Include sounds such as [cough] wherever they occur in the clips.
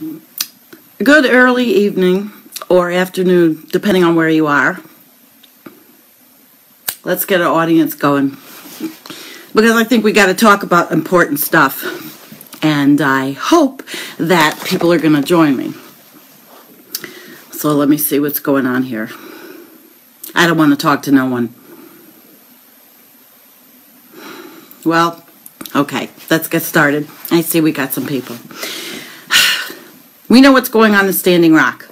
Good early evening or afternoon, depending on where you are. Let's get our audience going. Because I think we got to talk about important stuff. And I hope that people are going to join me. So let me see what's going on here. I don't want to talk to no one. Well, okay, let's get started. I see we got some people. We know what's going on in Standing Rock.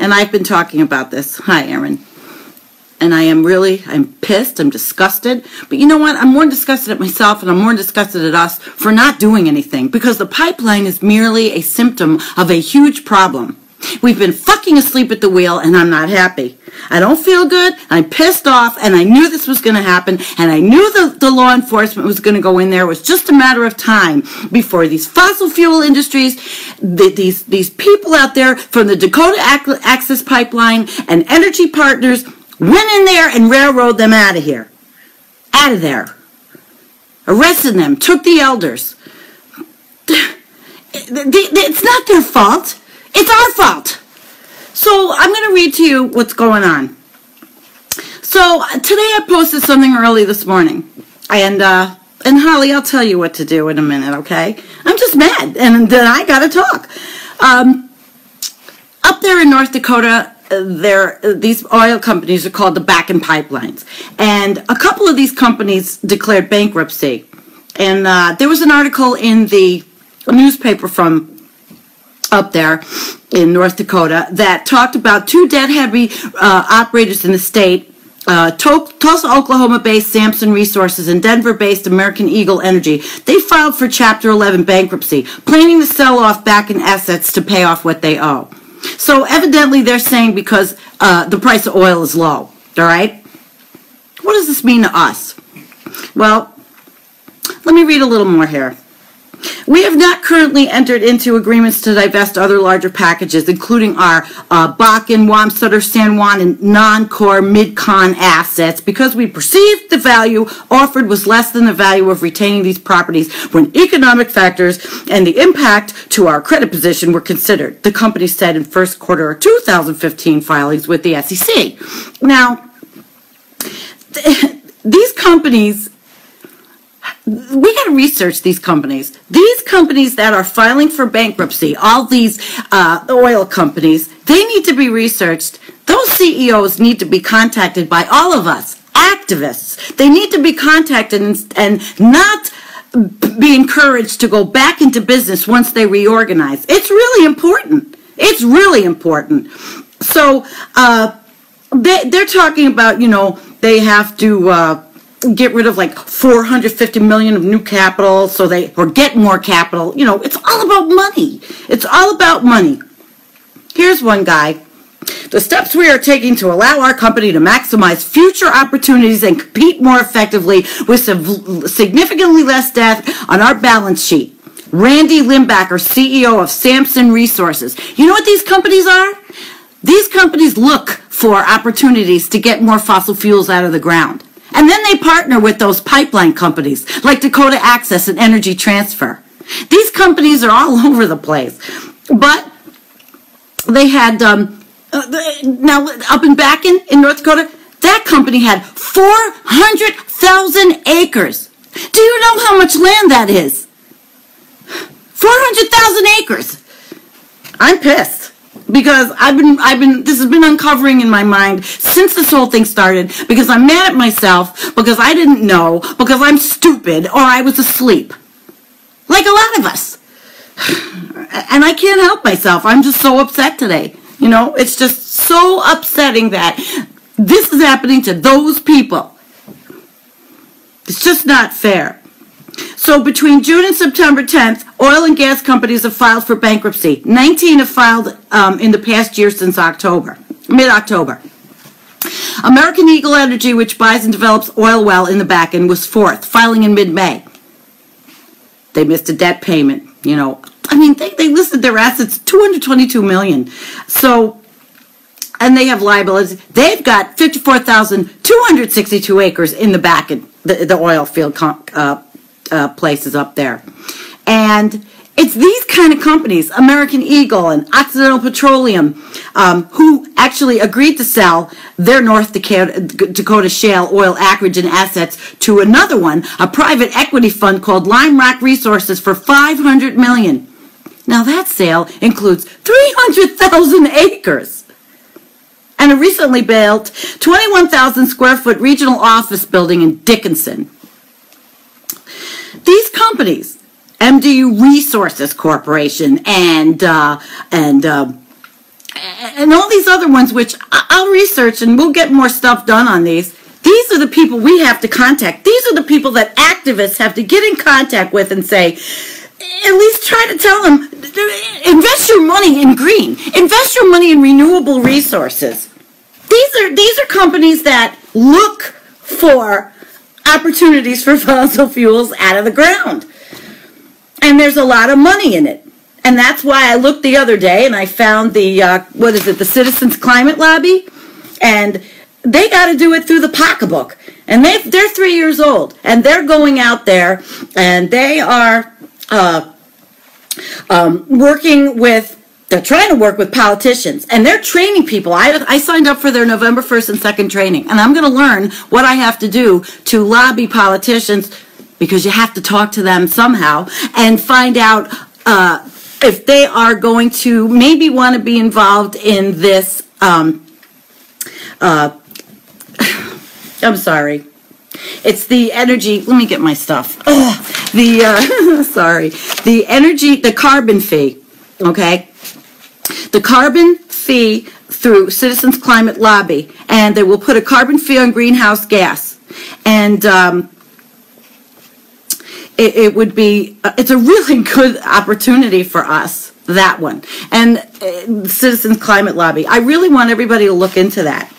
And I've been talking about this. Hi, Aaron. And I am really, I'm pissed, I'm disgusted. But you know what? I'm more disgusted at myself and I'm more disgusted at us for not doing anything because the pipeline is merely a symptom of a huge problem. We've been fucking asleep at the wheel and I'm not happy. I don't feel good. I'm pissed off and I knew this was going to happen and I knew the, the law enforcement was going to go in there. It was just a matter of time before these fossil fuel industries, the, these, these people out there from the Dakota Access Pipeline and Energy Partners went in there and railroaded them out of here. Out of there. Arrested them, took the elders. [sighs] It's not their fault. It's our fault. So I'm going to read to you what's going on. So today I posted something early this morning, and uh, and Holly, I'll tell you what to do in a minute. Okay? I'm just mad, and then I got to talk. Um, up there in North Dakota, there these oil companies are called the Bakken Pipelines, and a couple of these companies declared bankruptcy. And uh, there was an article in the newspaper from up there in North Dakota that talked about two dead-heavy uh, operators in the state. Uh, Tulsa, Oklahoma-based Samson Resources and Denver-based American Eagle Energy. They filed for Chapter 11 bankruptcy, planning to sell off Bakken assets to pay off what they owe. So evidently, they're saying because uh, the price of oil is low. All right. What does this mean to us? Well, let me read a little more here. We have not currently entered into agreements to divest other larger packages, including our uh, Bakken, Wamsutter, San Juan, and non-core mid-con assets, because we perceived the value offered was less than the value of retaining these properties when economic factors and the impact to our credit position were considered, the company said in first quarter of 2015 filings with the SEC. Now, [laughs] these companies we got to research these companies. These companies that are filing for bankruptcy, all these uh, oil companies, they need to be researched. Those CEOs need to be contacted by all of us, activists. They need to be contacted and, and not be encouraged to go back into business once they reorganize. It's really important. It's really important. So uh, they, they're talking about, you know, they have to. Uh, get rid of like 450 million of new capital so they or get more capital. You know it's all about money. It's all about money. Here's one guy. The steps we are taking to allow our company to maximize future opportunities and compete more effectively with significantly less debt on our balance sheet. Randy limbacher ceo of samson resources. You know what these companies are? These companies look for opportunities to get more fossil fuels out of the ground and then they partner with those pipeline companies like Dakota Access and Energy Transfer. These companies are all [laughs] over the place. But they had, um, uh, now up in Bakken in North Dakota, that company had 400,000 acres. Do you know how much land that is? 400,000 acres. I'm pissed because I've been I've been this has been uncovering in my mind since this whole thing started because I'm mad at myself because I didn't know because I'm stupid or I was asleep. Like a lot of us. [sighs] And I can't help myself. I'm just so upset today. You know, it's just so upsetting that this is happening to those people. It's just not fair. So between June and September 10th, oil and gas companies have filed for bankruptcy. 19 have filed um, in the past year since October, mid-October. American Eagle Energy, which buys and develops oil well in the Bakken, was fourth, filing in mid-May. They missed a debt payment, you know. I mean, they, they listed their assets 222 million. So, and they have liabilities. They've got 54,262 acres in the Bakken, the, the oil field uh, uh, places up there. And it's these kind of companies, American Eagle and Occidental Petroleum, um, who actually agreed to sell their North Dakota, Dakota shale oil acreage and assets to another one, a private equity fund called Lime Rock Resources for 500 million. Now that sale includes 300,000 acres and a recently built 21,000 square foot regional office building in Dickinson. These companies, MDU Resources Corporation and uh, and uh, and all these other ones, which I'll research and we'll get more stuff done on these. These are the people we have to contact. These are the people that activists have to get in contact with and say, at least try to tell them, invest your money in green, invest your money in renewable resources. These are these are companies that look for opportunities for [laughs] fossil fuels out of the ground. And there's a lot of money in it. And that's why I looked the other day and I found the, uh, what is it, the Citizens Climate Lobby? And they got to do it through the pocketbook. And they they're three years old. And they're going out there and they are uh, um, working with they're trying to work with politicians and they're training people. I, I signed up for their November 1st and 2nd training, and I'm going to learn what I have to do to lobby politicians because you have to talk to them somehow and find out uh, if they are going to maybe want to be involved in this. Um, uh, [sighs] I'm sorry. It's the energy. Let me get my stuff. Ugh, [sighs] the uh, [laughs] sorry, the energy, the carbon fee. Okay, the carbon fee through Citizens Climate Lobby, and they will put a carbon fee on greenhouse gas. And um, it, it, would be, uh, it's a really [laughs] good opportunity for us, that one. And uh, Citizens Climate Lobby. I really want everybody to look into that.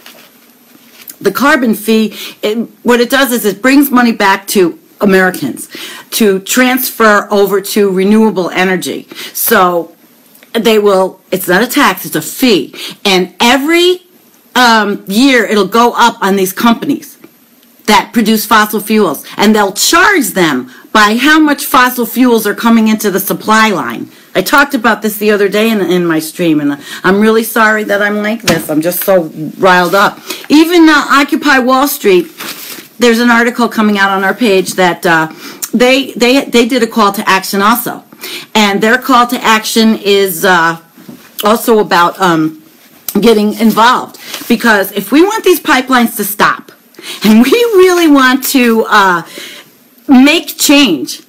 The carbon fee, it, what it does is it brings money back to Americans to transfer over to renewable energy. So they will, it's not a tax, it's a fee. And every um, year it'll go up on these companies that produce fossil fuels. And they'll charge them by how much fossil fuels are coming into the supply line. I talked about this the other day in, in my stream, and I'm really sorry that I'm like this. I'm just so riled up. Even uh, Occupy Wall Street, there's an article coming out on our page that uh, they, they, they did a call to action also. And their call to action is uh, also about um, getting involved. Because if we want these pipelines to stop, and we really want to uh, make change,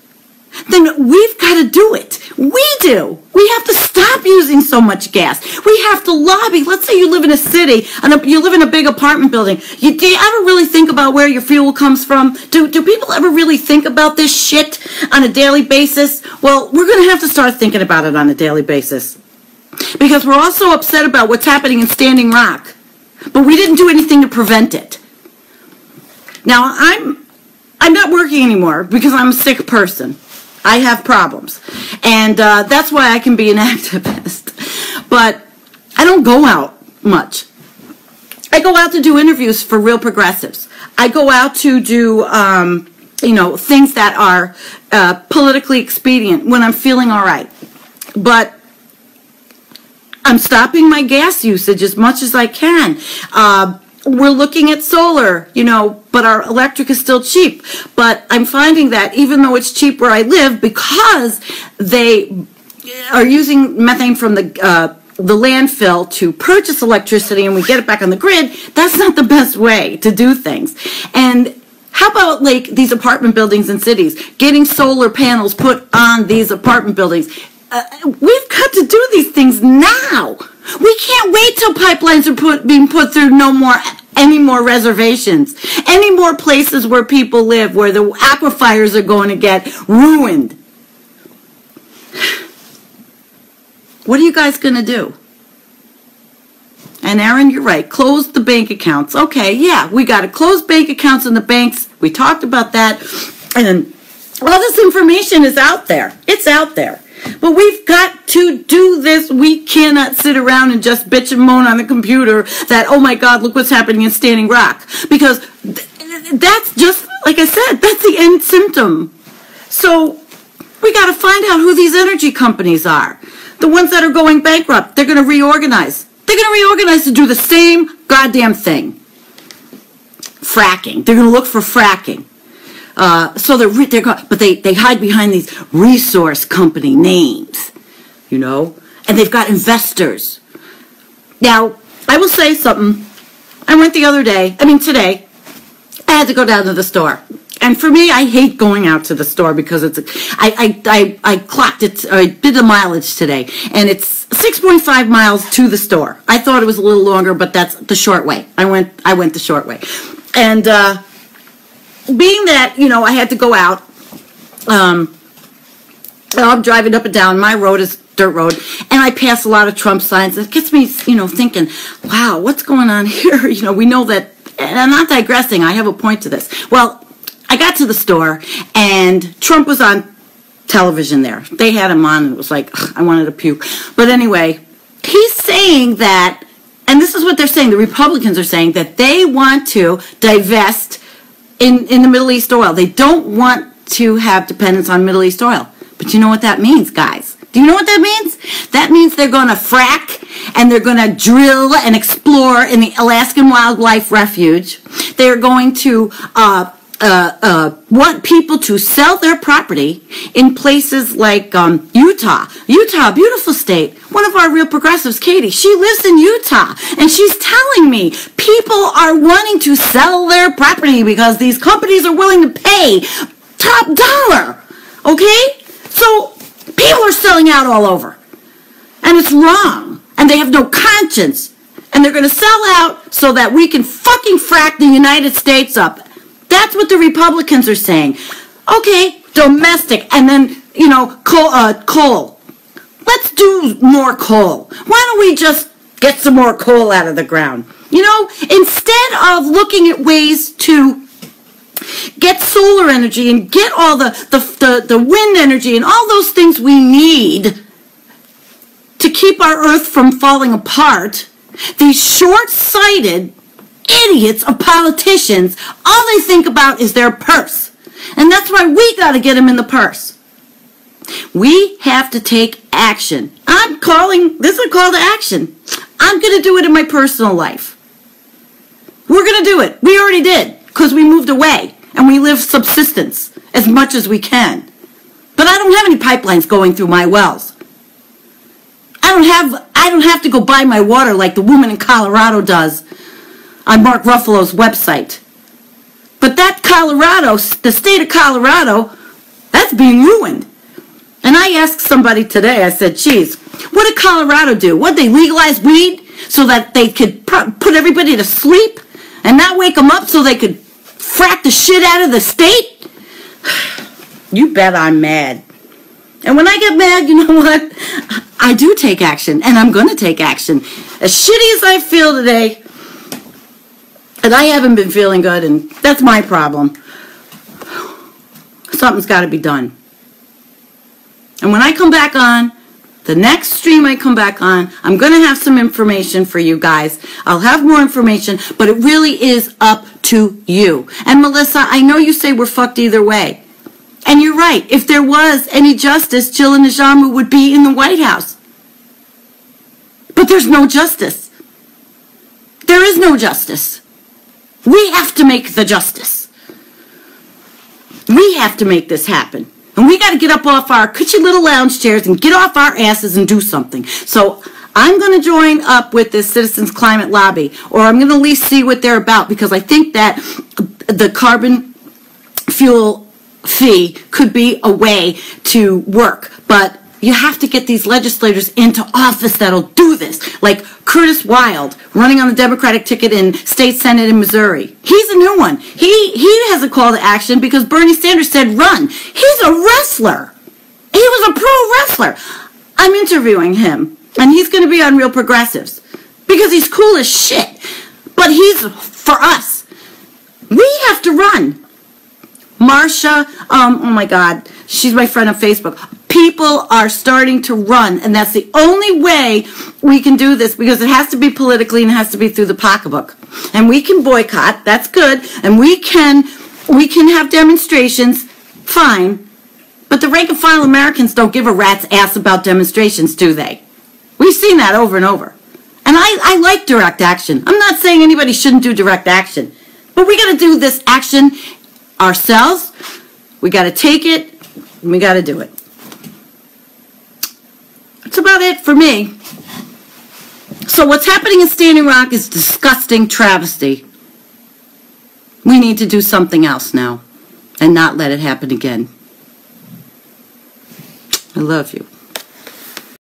then we've got to do it. We do. We have to stop using so much gas. We have to lobby. Let's say you live in a city and you live in a big apartment building. You, do you ever really think about where your fuel comes from? Do, do people ever really think about this shit on a daily basis? Well, we're going to have to start thinking about it on a daily basis. Because we're also upset about what's happening in Standing Rock. But we didn't do anything to prevent it. Now, I'm I'm not working anymore because I'm a sick person. I have problems. And uh, that's why I can be an [laughs] activist. But I don't go out much. I go out to do interviews for real progressives. I go out to do, um, you know, things that are uh, politically expedient when I'm feeling all right. But I'm stopping my gas usage as much as I can. Uh, we're looking at solar, you know, but our electric is still cheap. But I'm finding that even though it's cheap where I live, because they are using methane from the uh, the landfill to purchase electricity and we get it back on the grid, that's not the best way to do things. And how about like these apartment buildings in cities, getting solar panels put on these apartment buildings? Uh, we've got to do these things now. We can't wait till pipelines are put, being put through no more any more reservations, any more places where people live, where the aquifers are going to get ruined. What are you guys going to do? And Aaron, you're right. Close the bank accounts. Okay, yeah, we got to close bank accounts in the banks. We talked about that. And all this information is out there. It's out there. But we've got to do this. We cannot sit around and just bitch and moan on the computer that, oh my God, look what's happening in Standing Rock. Because th- that's just, like I said, that's the end symptom. So We got to find out who these energy companies are. The ones that are going bankrupt, they're going to reorganize. They're going to reorganize to do the same goddamn thing. Fracking. They're going to look for fracking. Uh, so they're, they're but they, they hide behind these resource company names, you know, and they've got investors. Now, I will say something. I went the other day, I mean today, I had to go down to the store. And for me, I hate going out to the store because it's, I, I, I, I clocked it, I did the mileage today, and it's 6.5 miles to the store. I thought it was a little longer, but that's the short way. I went, I went the short way. And, uh, being that, you know, I had to go out, um, I'm driving up and down, my road is dirt road, and I pass a lot of Trump signs. It gets me, you know, thinking, wow, what's going on [laughs] here? You know, we know that, and I'm not digressing, I have a point to this. Well, I got to the store, and Trump was on television there. They had him on, and it was like, ugh, I wanted to puke. But anyway, he's saying that, and this is what they're saying, the Republicans are saying that they want to divest in, in the Middle East oil. They don't want to have dependence on Middle East oil. But you know what that means, guys? Do you know what that means? That means they're going to frack and they're going to drill and explore in the Alaskan Wildlife Refuge. They're going to uh, uh, uh, want people to sell their property in places like um, Utah. Utah, beautiful state. One of our real progressives, Katie, she lives in Utah, and she's telling me people are wanting to sell their property because these companies are willing to pay top dollar. Okay? So people are selling out all over. And it's wrong. And they have no conscience. And they're going to sell out so that we can fucking frack the United States up that's what the Republicans are saying. Okay, domestic, and then, you know, coal. Uh, coal. Let's do more coal. Why don't we just get some more coal out of the ground? You know, instead of looking at ways to get solar energy and get all the, the, the, the wind energy and all those things we need to keep our earth from falling apart, these short sighted idiots of politicians, all they think about is their purse. And that's why we got to get them in the purse. We have to take action. I'm calling, this is a call to action. I'm going to do it in my personal life. We're going to do it. We already did because we moved away and we live subsistence as much as we can. But I don't have any pipelines going through my wells. I don't have I don't have to go buy my water like the woman in Colorado does on Mark Ruffalo's website. But that Colorado, the state of Colorado, that's being ruined. And I asked somebody today, I said, geez, what did Colorado do? What they legalize weed so that they could put everybody to sleep and not wake them up so they could frack the shit out of the state? [sighs] You bet I'm mad. And when I get mad, you know [laughs] what? I do take action, and I'm going to take action. As shitty as I feel today, and I haven't been feeling good, and that's my problem. Something's got to be done. And when I come back on, the next stream I come back on, I'm going to have some information for you guys. I'll have more information, but it really is up to you. And Melissa, I know you say we're fucked either way. And you're right. If there was any justice, Jill and Ajamu would be in the White House. But there's no justice. There is no justice. We have to make the justice. We have to make this happen. And we got to get up off our cushy little lounge chairs and get off our asses and do something. So I'm going to join up with this Citizens Climate Lobby, or I'm going to at least see what they're about because I think that the carbon fuel fee could be a way to work. But you have to get these legislators into office that'll do this. Like Curtis Wylde, running on the Democratic ticket in state senate in Missouri. He's a new one. He he has a call to action because Bernie Sanders said run. He's a wrestler. He was a pro wrestler. I'm interviewing him, and he's going to be on Real Progressives because he's cool as shit. But he's for us. We have to run. Marsha, um, oh my God, she's my friend on Facebook people are starting to run, and that's the only way we can do this because it has to be politically and it has to be through the pocketbook. And we can boycott, that's good, and we can we can have demonstrations, fine, But the rank and file Americans don't give a rat's ass about demonstrations, do they? We've seen that over and over. And I, I like direct action. I'm not saying anybody shouldn't do direct action. But we got to do this action ourselves. We got to take it. And we got to do it. That's about it for me. So what's happening in Standing Rock is disgusting travesty. We need to do something else now and not let it happen again. I love you.